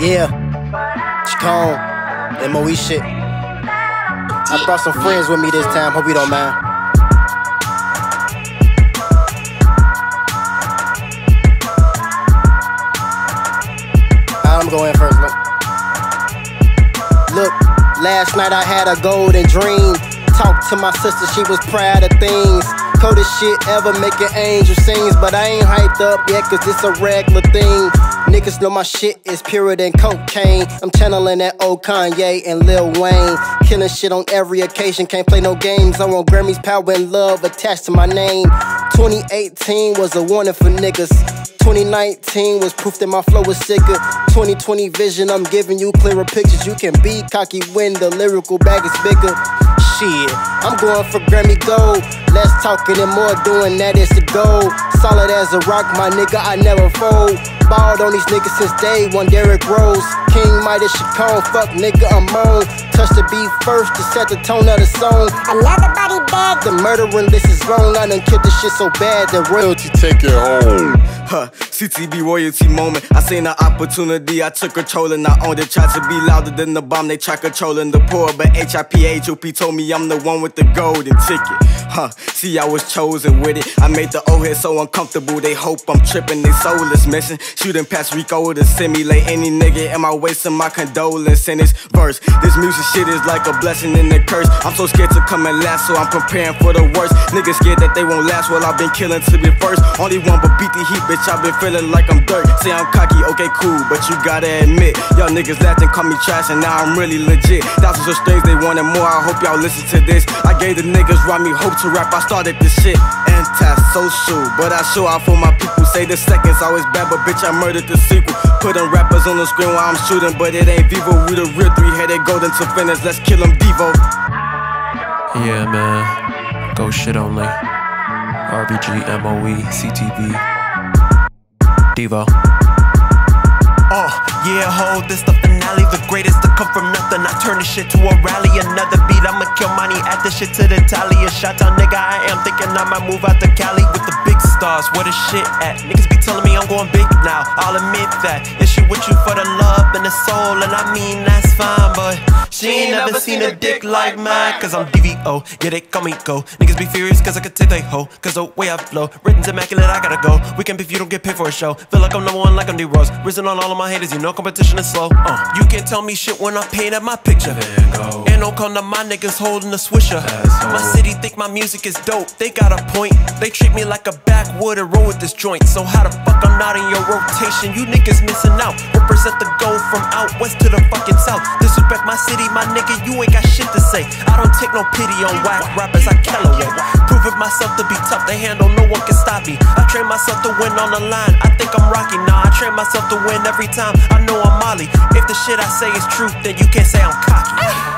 Yeah, Chacon, MOE shit. I brought some friends with me this time, hope you don't mind. I'm going first, look. Look, last night I had a golden dream. Talked to my sister, she was proud of things. Coldest shit ever, making angel sings. But I ain't hyped up yet, cause it's a regular thing. Niggas know my shit is purer than cocaine. I'm channeling that old Kanye and Lil Wayne. Killing shit on every occasion, can't play no games. I want Grammys, power, and love attached to my name. 2018 was a warning for niggas. 2019 was proof that my flow was sicker. 2020 vision, I'm giving you clearer pictures. You can be cocky when the lyrical bag is bigger. Shit, I'm going for Grammy Gold. Less talking and more doing that is the goal. Solid as a rock, my nigga, I never fold. Balled on these niggas since day one, Derrick Rose. King Midas Chacon, fuck nigga, I'm on. Touch the beat first to set the tone of the song. Another body bag. The murdering list is wrong. I done killed this shit so bad that royalty take it home. Huh, CTB royalty moment. I seen an opportunity, I took control and I owned it. Tried to be louder than the bomb, they try controlling the poor. But HIP HOP told me I'm the one with the golden ticket. Huh, see, I was chosen with it. I made the old head so uncomfortable, they hope I'm tripping, they soulless missing. Shooting past Rico to simulate any nigga. Am I wasting my condolence in this verse? This music shit is like a blessing and a curse. I'm so scared to come and last, so I'm preparing for the worst. Niggas scared that they won't last, well, I've been killing to be first. Only one but beat the heat, bitch. I've been feeling like I'm dirt. Say I'm cocky, okay, cool, but you gotta admit, y'all niggas laughed and call me trash, and now I'm really legit. Thousands of strings, they wanted more. I hope y'all listen to this. I gave the niggas round me hope to rap. I started this shit anti-social, but I show out for my people. Say the seconds always bad, but bitch, I murdered the sequel. Putting rappers on the screen while I'm shooting, but it ain't Vevo. We the real three-headed golden to finish. Let's kill them D-Vo. Yeah, man. Go shit only. RBG, MOE, CTB. D-Vo. Oh, yeah, hold this the finale, the greatest turn this shit to a rally, another beat. I'ma kill money, add this shit to the tally. A shot down, nigga. I am thinking I might move out to Cali with the stars. Where the shit at? Niggas be telling me I'm going big now. I'll admit that. Is she with you for the love and the soul? And I mean, that's fine, but she ain't never seen a dick like mine. Cause I'm D-Vo, yeah, they call me go. Niggas be furious cause I could take they hoe. Cause the way I flow, written's immaculate, I gotta go. We can if you don't get paid for a show. Feel like I'm number one, like I'm D-Rose. Risen on all of my haters, you know competition is slow. Uh, you can't tell me shit when I paint up my picture. And don't to my niggas holding a swisher. My city think my music is dope, they got a point. They treat me like a backwood and roll with this joint. So how the fuck I'm not in your rotation? You niggas missing out. Represent the goal from out west to the fucking south. Disrespect my city, my nigga, you ain't got shit to say. I don't take no pity on whack rappers, I Callaway. Proving myself to be tough to handle, no one can stop me. I train myself to win on the line. I think I'm Rocky, nah. I train myself to win every time. I know I'm Molly. If the shit I say is true, then you can't say I'm cocky.